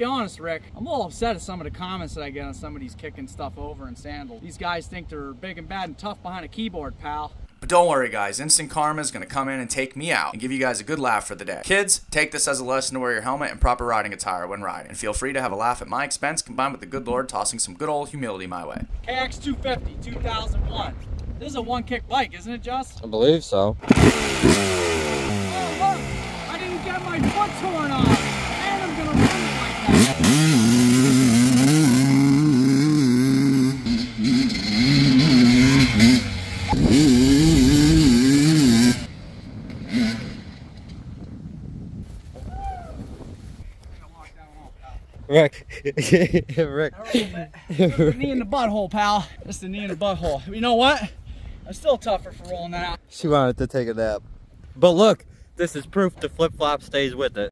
be honest, Rick, I'm a little upset at some of the comments that I get on some of these kicking stuff over in sandals. These guys think they're big and bad and tough behind a keyboard, pal. But don't worry, guys. Instant Karma is going to come in and take me out and give you guys a good laugh for the day. Kids, take this as a lesson to wear your helmet and proper riding attire when riding. And feel free to have a laugh at my expense combined with the good Lord tossing some good old humility my way. KX250, 2001. This is a one-kick bike, isn't it, Just? I believe so. Oh, look! I didn't get my foot torn off! And I'm gonna run it like that! Rick. Rick. The knee in the butthole, pal. Just the knee in the butthole. You know what? I'm still tougher for rolling that out. She wanted to take a nap. But look, this is proof the flip flop stays with it.